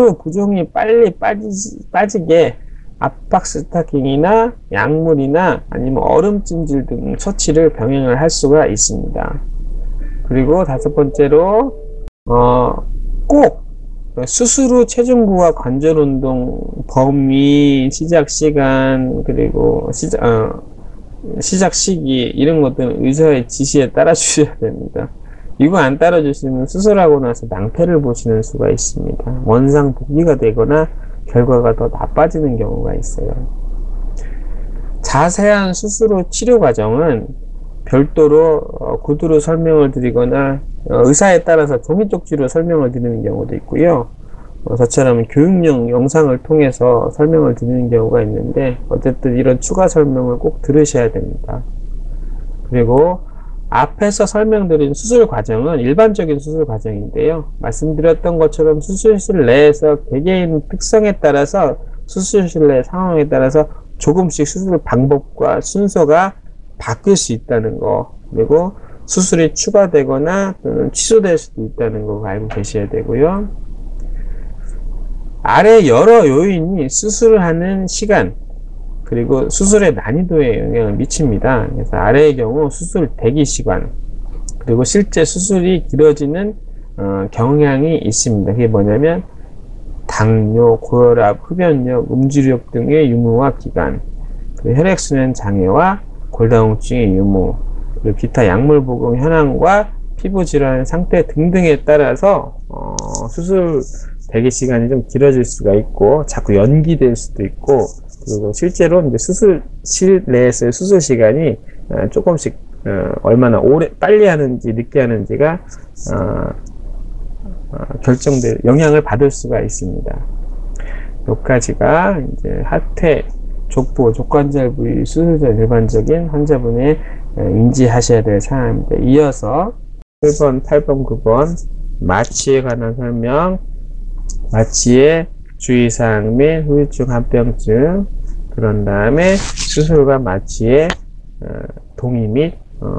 후 부종이 빨리 빠지, 빠지게 압박 스타킹이나 약물이나 아니면 얼음 찜질 등 처치를 병행을 할 수가 있습니다. 그리고 다섯 번째로 어, 꼭 수술 후 체중 부하 관절 운동 범위, 시작 시간 그리고 시작 어, 시작 시기 이런 것들은 의사의 지시에 따라 주셔야 됩니다. 이거 안 따라 주시면 수술하고 나서 낭패를 보시는 수가 있습니다. 원상 복귀가 되거나 결과가 더 나빠지는 경우가 있어요. 자세한 수술 후 치료 과정은 별도로 어, 구두로 설명을 드리거나 어, 의사에 따라서 종이 쪽지로 설명을 드리는 경우도 있고요. 어, 저처럼 교육용 영상을 통해서 설명을 드리는 경우가 있는데 어쨌든 이런 추가 설명을 꼭 들으셔야 됩니다. 그리고 앞에서 설명드린 수술 과정은 일반적인 수술 과정인데요. 말씀드렸던 것처럼 수술실 내에서 개개인 특성에 따라서 수술실 내 상황에 따라서 조금씩 수술 방법과 순서가 바뀔 수 있다는 거 그리고 수술이 추가되거나 또는 취소될 수도 있다는 거 알고 계셔야 되고요. 아래 여러 요인이 수술을 하는 시간 그리고 수술의 난이도에 영향을 미칩니다. 그래서 아래의 경우 수술 대기 시간 그리고 실제 수술이 길어지는 어, 경향이 있습니다. 그게 뭐냐면 당뇨, 고혈압, 흡연력, 음주력 등의 유무와 기간, 혈액순환 장애와 골다공증의 유무, 그리고 기타 약물 복용 현황과 피부 질환 상태 등등에 따라서 어, 수술 대기 시간이 좀 길어질 수가 있고 자꾸 연기될 수도 있고 그리고 실제로 이제 수술실 내에서의 수술 시간이 어, 조금씩 어, 얼마나 오래 빨리 하는지 늦게 하는지가 어, 결정될 영향을 받을 수가 있습니다. 여기까지가 이제 하태 족부 족관절 부위 수술 전 일반적인 환자분의 인지하셔야 될 사항입니다. 이어서 1번, 8번, 9번 마취에 관한 설명 마취의 주의사항 및 후유증 합병증 그런 다음에 수술과 마취의 어, 동의 및 어,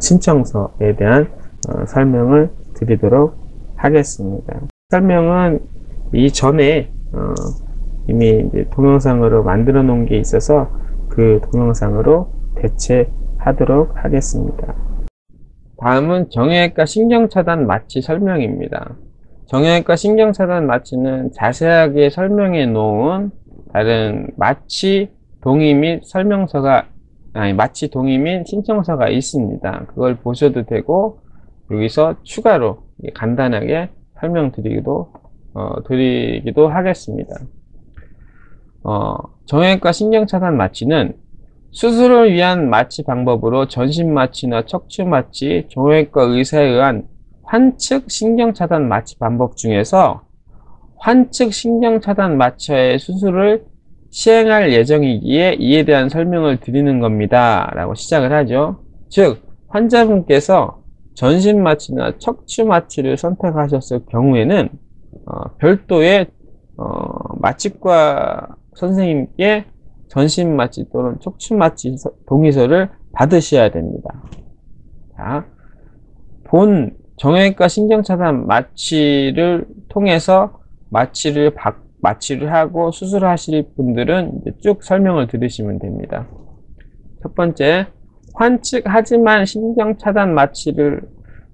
신청서에 대한 어, 설명을 드리도록 하겠습니다. 설명은 이전에 이미 동영상으로 만들어 놓은 게 있어서 그 동영상으로 대체하도록 하겠습니다. 다음은 정형외과 신경차단 마취 설명입니다. 정형외과 신경차단 마취는 자세하게 설명해 놓은 다른 마취 동의 및 설명서가 아니 마취 동의 및 신청서가 있습니다. 그걸 보셔도 되고 여기서 추가로 간단하게 설명드리기도 어, 드리기도 하겠습니다. 어, 정형외과 신경차단 마취는 수술을 위한 마취 방법으로 전신 마취나 척추 마취, 정형외과 의사에 의한 환측 신경 차단 마취 방법 중에서 환측 신경 차단 마취의 수술을 시행할 예정이기에 이에 대한 설명을 드리는 겁니다. 라고 시작을 하죠. 즉, 환자분께서 전신 마취나 척추 마취를 선택하셨을 경우에는 어, 별도의 어, 마취과 선생님께 전신 마취 또는 척추 마취 동의서를 받으셔야 됩니다. 자, 본 정형외과 신경차단 마취를 통해서 마취를 받, 마취를 하고 수술하실 분들은 쭉 설명을 들으시면 됩니다. 첫 번째, 환측하지만 신경차단 마취를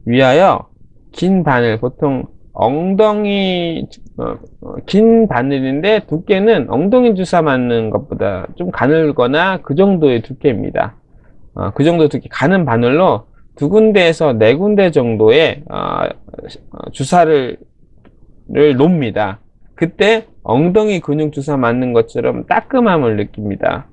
위하여 긴 바늘, 보통 엉덩이 어, 어, 긴 바늘인데 두께는 엉덩이 주사 맞는 것보다 좀 가늘거나 그 정도의 두께입니다. 어, 그 정도 두께 가는 바늘로 두 군데에서 네 군데 정도의 어, 어 주사를 놓습니다. 그때 엉덩이 근육 주사 맞는 것처럼 따끔함을 느낍니다.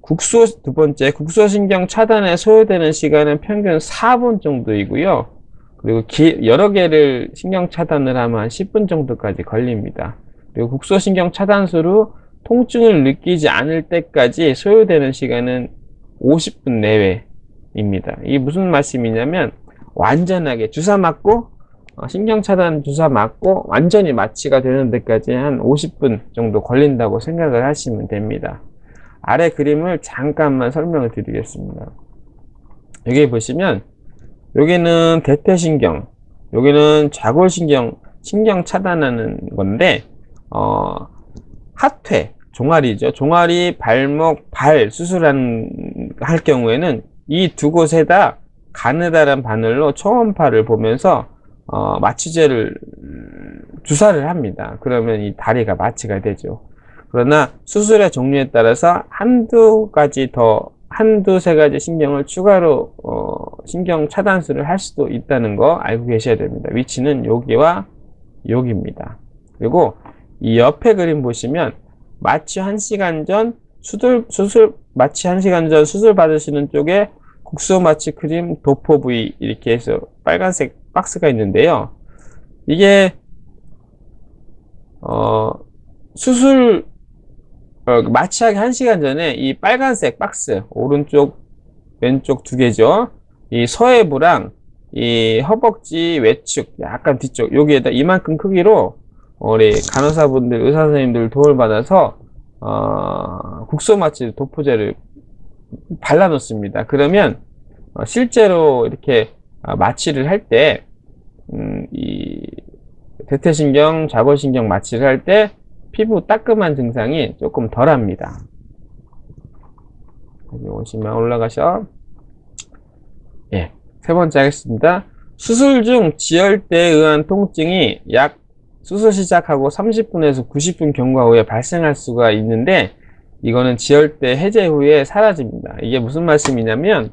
국소 두 번째 국소신경 차단에 소요되는 시간은 평균 4분 정도이고요. 그리고 기, 여러 개를 신경 차단을 하면 한 10분 정도까지 걸립니다. 그리고 국소신경 차단수로 통증을 느끼지 않을 때까지 소요되는 시간은 50분 내외 입니다. 이게 무슨 말씀이냐면 완전하게 주사 맞고 어, 신경 차단 주사 맞고 완전히 마취가 되는 데까지 한 50분 정도 걸린다고 생각을 하시면 됩니다. 아래 그림을 잠깐만 설명을 드리겠습니다. 여기 보시면 여기는 대퇴신경, 여기는 좌골신경, 신경 차단하는 건데 어, 하퇴 종아리죠. 종아리, 발목, 발 수술한 할 경우에는 이 두 곳에다 가느다란 바늘로 초음파를 보면서 어, 마취제를 주사를 합니다. 그러면 이 다리가 마취가 되죠. 그러나 수술의 종류에 따라서 한두 가지 더 한두 세 가지 신경을 추가로 어, 신경 차단술을 할 수도 있다는 거 알고 계셔야 됩니다. 위치는 여기와 여기입니다. 그리고 이 옆에 그림 보시면 마취 1시간 전 수술, 수술 마취 1시간 전 수술 받으시는 쪽에 국소 마취 크림 도포 부위 이렇게 해서 빨간색 박스가 있는데요. 이게 어, 수술 어, 마취하기 1시간 전에 이 빨간색 박스 오른쪽 왼쪽 두 개죠. 이 서해부랑 이 허벅지 외측 약간 뒤쪽 여기에다 이만큼 크기로 우리 간호사분들 의사 선생님들 도움을 받아서 어, 국소 마취 도포제를 발라 놓습니다. 그러면 어, 실제로 이렇게 어, 마취를 할 때, 음, 이 대퇴신경, 좌골신경 마취를 할 때 피부 따끔한 증상이 조금 덜 합니다. 여기 오시면 올라가셔. 예. 세 번째 하겠습니다. 수술 중 지혈대에 의한 통증이 약 수술 시작하고 30분에서 90분 경과 후에 발생할 수가 있는데 이거는 지혈대 해제 후에 사라집니다. 이게 무슨 말씀이냐면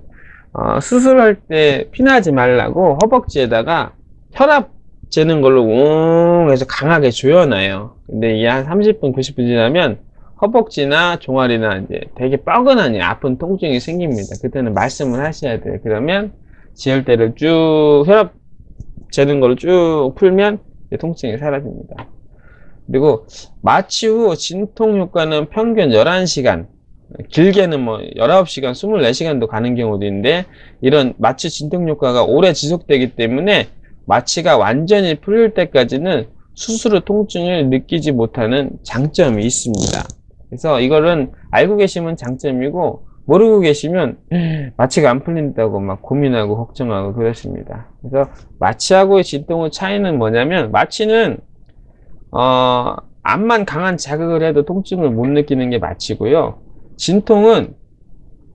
어, 수술할 때 피나지 말라고 허벅지에다가 혈압 재는 걸로 웅 해서 강하게 조여놔요. 근데 이게 한 30분, 90분 지나면 허벅지나 종아리나 이제 되게 뻐근하니 아픈 통증이 생깁니다. 그때는 말씀을 하셔야 돼요. 그러면 지혈대를 쭉 혈압 재는 걸로 쭉 풀면 통증이 사라집니다. 그리고 마취 후 진통 효과는 평균 11시간, 길게는 뭐 19시간, 24시간도 가는 경우도 있는데 이런 마취 진통 효과가 오래 지속되기 때문에 마취가 완전히 풀릴 때까지는 수술 후 통증을 느끼지 못하는 장점이 있습니다. 그래서 이거는 알고 계시면 장점이고 모르고 계시면 마취가 안 풀린다고 막 고민하고 걱정하고 그러십니다. 그래서 마취하고의 진통의 차이는 뭐냐면 마취는 어, 암만 강한 자극을 해도 통증을 못 느끼는 게 마취고요. 진통은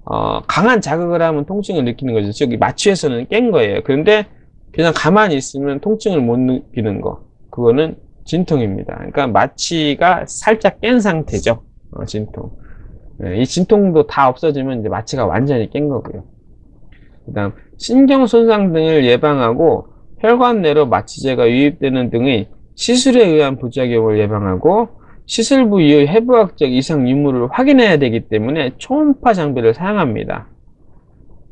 어, 강한 자극을 하면 통증을 느끼는 거죠. 즉 마취에서는 깬 거예요. 그런데 그냥 가만히 있으면 통증을 못 느끼는 거. 그거는 진통입니다. 그러니까 마취가 살짝 깬 상태죠. 어, 진통. 네, 이 진통도 다 없어지면 이제 마취가 완전히 깬 거고요. 그 다음, 신경 손상 등을 예방하고 혈관 내로 마취제가 유입되는 등의 시술에 의한 부작용을 예방하고 시술부 이후 해부학적 이상 유무를 확인해야 되기 때문에 초음파 장비를 사용합니다.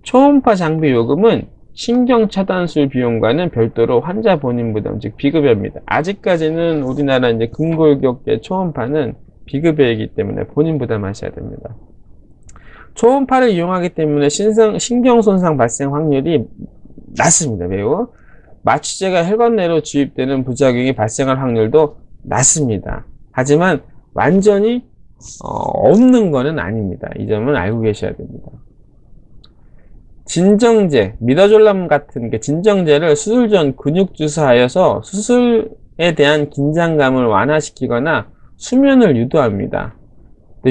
초음파 장비 요금은 신경차단술 비용과는 별도로 환자 본인 부담, 즉 비급여입니다. 아직까지는 우리나라 이제 근골격계 초음파는 비급여이기 때문에 본인 부담하셔야 됩니다. 초음파를 이용하기 때문에 신성, 신경 손상 발생 확률이 낮습니다. 매우. 마취제가 혈관 내로 주입되는 부작용이 발생할 확률도 낮습니다. 하지만 완전히 어, 없는 것은 아닙니다. 이 점은 알고 계셔야 됩니다. 진정제, 미다졸람 같은 게 진정제를 수술 전 근육 주사하여서 수술에 대한 긴장감을 완화시키거나 수면을 유도합니다.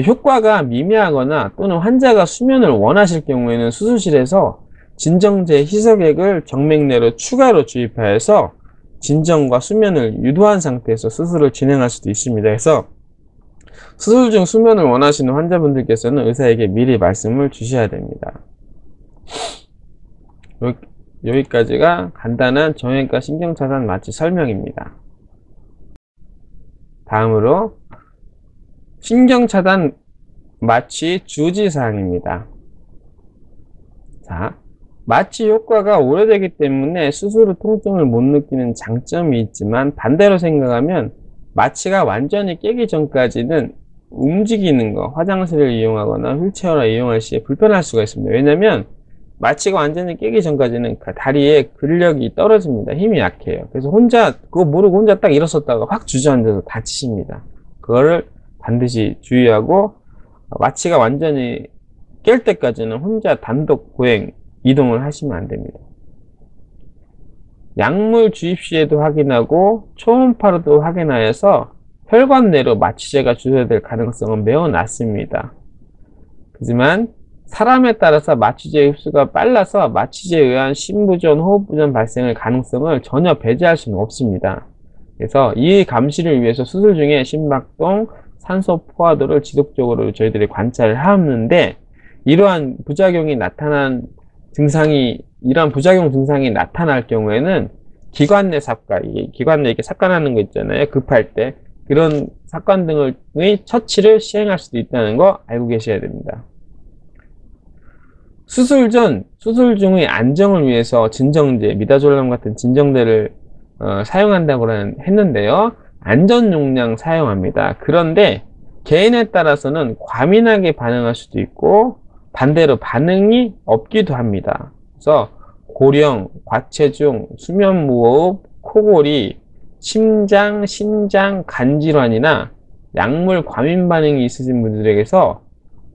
효과가 미미하거나 또는 환자가 수면을 원하실 경우에는 수술실에서 진정제 희석액을 정맥 내로 추가로 주입하여서 진정과 수면을 유도한 상태에서 수술을 진행할 수도 있습니다. 그래서 수술 중 수면을 원하시는 환자분들께서는 의사에게 미리 말씀을 주셔야 됩니다. 여기까지가 간단한 정형외과 신경차단 마취 설명입니다. 다음으로 신경차단 마취 주지사항입니다. 자, 마취 효과가 오래되기 때문에 후 통증을 못 느끼는 장점이 있지만 반대로 생각하면 마취가 완전히 깨기 전까지는 움직이는 거, 화장실을 이용하거나 휠체어를 이용할 시에 불편할 수가 있습니다. 왜냐면 마취가 완전히 깨기 전까지는 그 다리에 근력이 떨어집니다. 힘이 약해요. 그래서 혼자 그거 모르고 혼자 딱 일어섰다가 확 주저앉아서 다치십니다. 그거를 반드시 주의하고 마취가 완전히 깰 때까지는 혼자 단독 보행 이동을 하시면 안 됩니다. 약물 주입 시에도 확인하고 초음파로도 확인하여서 혈관 내로 마취제가 주사될 가능성은 매우 낮습니다. 하지만 사람에 따라서 마취제 흡수가 빨라서 마취제에 의한 심부전, 호흡부전 발생의 가능성을 전혀 배제할 수는 없습니다. 그래서 이 감시를 위해서 수술 중에 심박동, 산소 포화도를 지속적으로 저희들이 관찰을 하는데 이러한 부작용이 나타난 증상이 이러한 부작용 증상이 나타날 경우에는 기관 내 삽관, 기관 내에 이렇게 삽관하는 거 있잖아요. 급할 때 그런 사건 등의 처치를 시행할 수도 있다는 거 알고 계셔야 됩니다. 수술 전, 수술 중의 안정을 위해서 진정제, 미다졸람 같은 진정제를 어, 사용한다고 했는데요. 안전 용량 사용합니다. 그런데 개인에 따라서는 과민하게 반응할 수도 있고 반대로 반응이 없기도 합니다. 그래서 고령, 과체중, 수면무호흡, 코골이, 심장, 신장, 간질환이나 약물 과민 반응이 있으신 분들에게서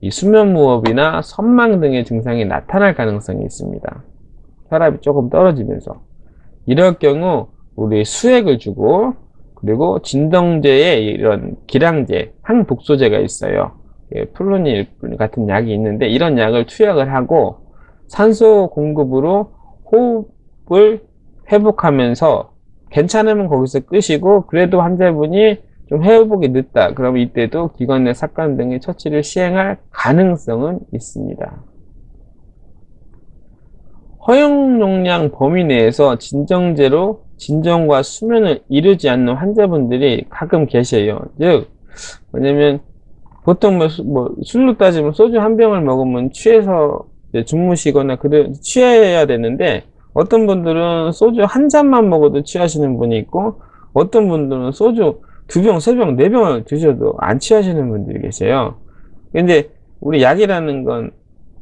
이 수면무호흡이나 선망 등의 증상이 나타날 가능성이 있습니다. 혈압이 조금 떨어지면서 이럴 경우 우리 수액을 주고 그리고 진정제에 이런 기량제, 항독소제가 있어요. 예, 플루닐 같은 약이 있는데 이런 약을 투약을 하고 산소 공급으로 호흡을 회복하면서 괜찮으면 거기서 끄시고 그래도 환자분이 좀 회복이 늦다. 그러면 이때도 기관 내 삭관 등의 처치를 시행할 가능성은 있습니다. 허용 용량 범위 내에서 진정제로 진정과 수면을 이루지 않는 환자분들이 가끔 계세요. 즉, 뭐냐면, 보통 뭐, 뭐 술로 따지면 소주 한 병을 먹으면 취해서 주무시거나 그래, 취해야 되는데, 어떤 분들은 소주 한 잔만 먹어도 취하시는 분이 있고, 어떤 분들은 소주 두 병, 세 병, 네 병을 드셔도 안 취하시는 분들이 계세요. 근데 우리 약이라는 건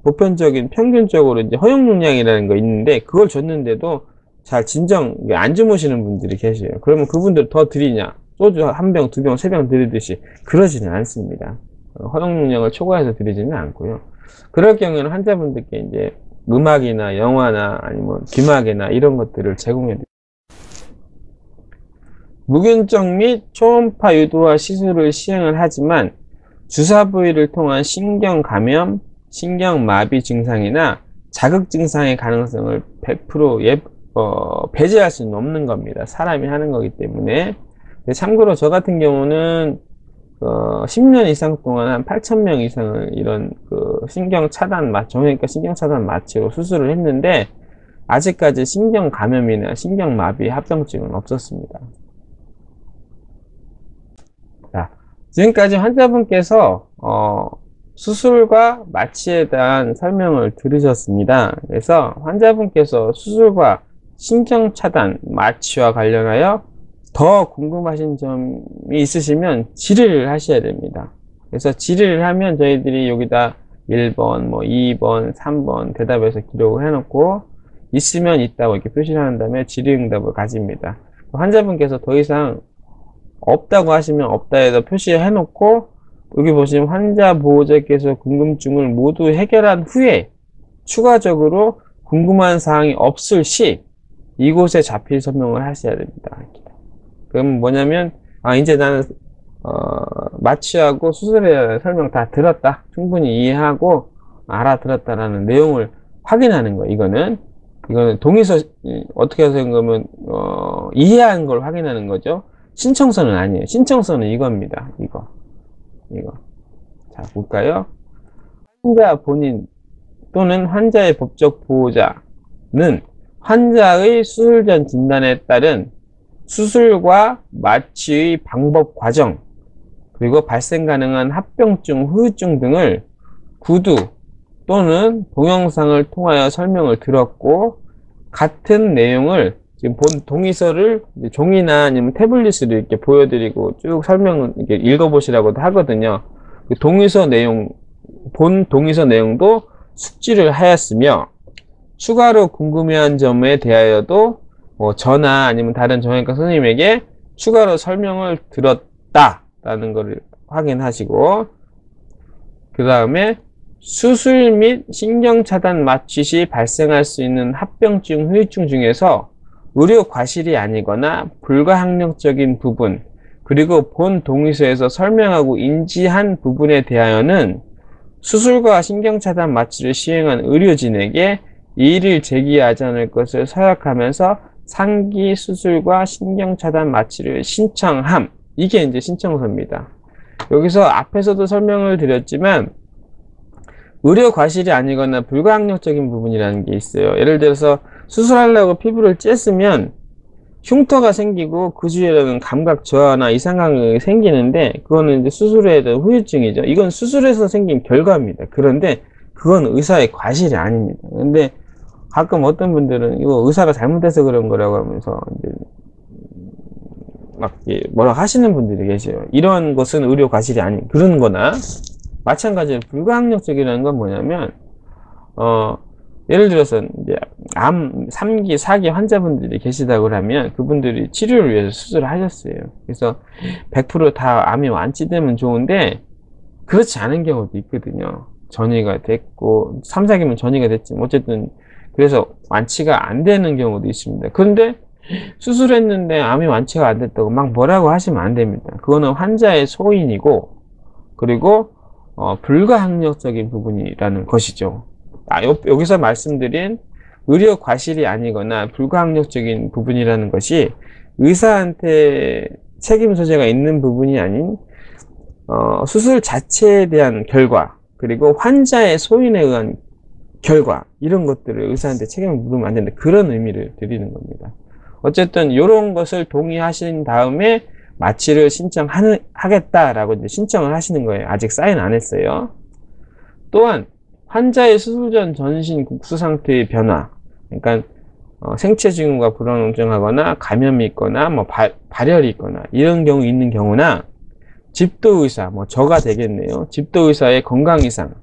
보편적인 평균적으로 이제 허용 용량이라는 거 있는데 그걸 줬는데도 잘 진정 안 주무시는 분들이 계세요. 그러면 그분들 더 드리냐? 소주 한 병, 두 병, 세병 드리듯이 그러지는 않습니다. 어, 허용 용량을 초과해서 드리지는 않고요. 그럴 경우에는 환자분들께 이제 음악이나 영화나 아니면 귀마개나 이런 것들을 제공해 드립니다. 무균적 및 초음파 유도화 시술을 시행을 하지만 주사 부위를 통한 신경 감염, 신경 마비 증상이나 자극 증상의 가능성을 100% 예, 어, 배제할 수는 없는 겁니다. 사람이 하는 거기 때문에. 참고로 저 같은 경우는 어, 10년 이상 동안 한 8,000명 이상을 이런 그 신경 차단 마, 정형외과 신경 차단 마취로 수술을 했는데 아직까지 신경 감염이나 신경 마비 합병증은 없었습니다. 지금까지 환자분께서 어, 수술과 마취에 대한 설명을 들으셨습니다. 그래서 환자분께서 수술과 신경 차단, 마취와 관련하여 더 궁금하신 점이 있으시면 질의를 하셔야 됩니다. 그래서 질의를 하면 저희들이 여기다 1번, 뭐 2번, 3번 대답해서 기록을 해놓고 있으면 있다고 이렇게 표시를 하는 다음에 질의응답을 가집니다. 환자분께서 더 이상 없다고 하시면 없다에다 표시해 놓고 여기 보시면 환자 보호자께서 궁금증을 모두 해결한 후에 추가적으로 궁금한 사항이 없을 시 이곳에 자필 설명을 하셔야 됩니다. 그럼 뭐냐면 아 이제 나는 어, 마취하고 수술에 설명 다 들었다 충분히 이해하고 알아들었다라는 내용을 확인하는 거 이거는 이거는 동의서 어떻게 해서 그러면 어, 이해한 걸 확인하는 거죠. 신청서는 아니에요. 신청서는 이겁니다. 이거. 이거. 자, 볼까요? 환자 본인 또는 환자의 법적 보호자는 환자의 수술 전 진단에 따른 수술과 마취의 방법 과정, 그리고 발생 가능한 합병증, 후유증 등을 구두 또는 동영상을 통하여 설명을 들었고, 같은 내용을 지금 본 동의서를 종이나 아니면 태블릿으로 이렇게 보여드리고 쭉 설명을 이렇게 읽어보시라고도 하거든요. 그 동의서 내용, 본 동의서 내용도 숙지를 하였으며 추가로 궁금해한 점에 대하여도 뭐 저나 아니면 다른 정형외과 선생님에게 추가로 설명을 들었다라는 것을 확인하시고 그 다음에 수술 및 신경차단 마취 시 발생할 수 있는 합병증, 후유증 중에서 의료 과실이 아니거나 불가항력적인 부분, 그리고 본 동의서에서 설명하고 인지한 부분에 대하여는 수술과 신경차단 마취를 시행한 의료진에게 이의를 제기하지 않을 것을 서약하면서 상기 수술과 신경 차단 마취를 신청함. 이게 이제 신청서입니다. 여기서 앞에서도 설명을 드렸지만 의료 과실이 아니거나 불가항력적인 부분이라는 게 있어요. 예를 들어서 수술하려고 피부를 쬐으면 흉터가 생기고 그 주에는 감각 저하나 이상감이 생기는데 그거는 이제 수술에 대한 후유증이죠. 이건 수술에서 생긴 결과입니다. 그런데 그건 의사의 과실이 아닙니다. 근데 가끔 어떤 분들은 이거 의사가 잘못해서 그런 거라고 하면서 이제 막 뭐라 하시는 분들이 계셔요. 이런 것은 의료 과실이 아닌 그런 거나 마찬가지로 불가항력적이라는 건 뭐냐면 어 예를 들어서 이제 암 3기, 4기 환자분들이 계시다고 하면 그분들이 치료를 위해서 수술을 하셨어요. 그래서 100%다 암이 완치되면 좋은데 그렇지 않은 경우도 있거든요. 전이가 됐고 3, 4기면 전이가 됐지만 어쨌든 그래서 완치가 안 되는 경우도 있습니다. 그런데 수술했는데 암이 완치가 안 됐다고 막 뭐라고 하시면 안 됩니다. 그거는 환자의 소인이고 그리고 어, 불가항력적인 부분이라는 것이죠. 아, 여, 여기서 말씀드린 의료 과실이 아니거나 불가항력적인 부분이라는 것이 의사한테 책임 소재가 있는 부분이 아닌 어, 수술 자체에 대한 결과 그리고 환자의 소인에 의한 결과 이런 것들을 의사한테 책임을 물으면 안 된다. 그런 의미를 드리는 겁니다. 어쨌든 이런 것을 동의하신 다음에 마취를 신청하겠다라고 이제 신청을 하시는 거예요. 아직 사인 안 했어요. 또한 환자의 수술 전 전신 국수 상태의 변화, 그러니까 어, 생체 증후가 불안정하거나 감염이 있거나 뭐 발, 발열이 있거나 이런 경우 있는 경우나 집도 의사, 뭐 저가 되겠네요. 집도 의사의 건강 이상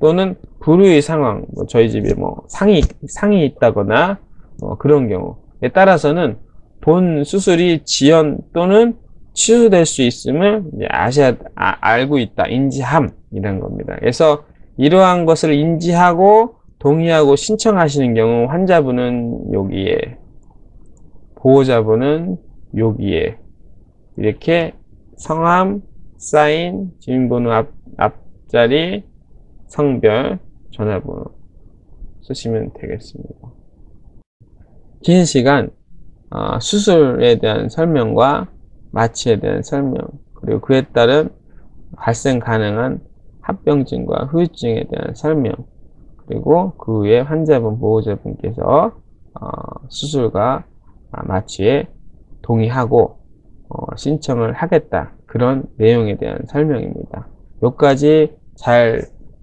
또는 불의의 상황, 뭐 저희 집에 뭐 상이 상이 있다거나 뭐 그런 경우에 따라서는 본 수술이 지연 또는 취소될 수 있음을 아셔야 아, 알고 있다, 인지함이란 겁니다. 그래서 이러한 것을 인지하고 동의하고 신청하시는 경우 환자분은 여기에 보호자분은 여기에 이렇게 성함, 사인, 주민번호 앞, 앞자리, 성별, 전화번호 쓰시면 되겠습니다. 긴 시간 어, 수술에 대한 설명과 마취에 대한 설명 그리고 그에 따른 발생 가능한 합병증과 후유증에 대한 설명 그리고 그 후에 환자분 보호자분께서 어, 수술과 마취에 동의하고 어, 신청을 하겠다 그런 내용에 대한 설명입니다. 여기까지 잘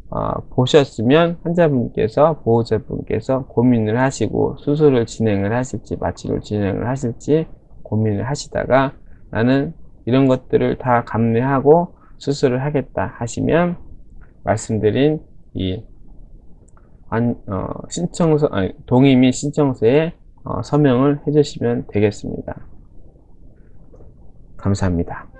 어, 보셨으면 환자분께서 보호자분께서 고민을 하시고 수술을 진행을 하실지 마취를 진행을 하실지 고민을 하시다가 나는 이런 것들을 다 감내하고 수술을 하겠다 하시면 말씀드린 이 안, 어, 신청서, 아니, 동의 및 신청서에 어, 서명을 해주시면 되겠습니다. 감사합니다.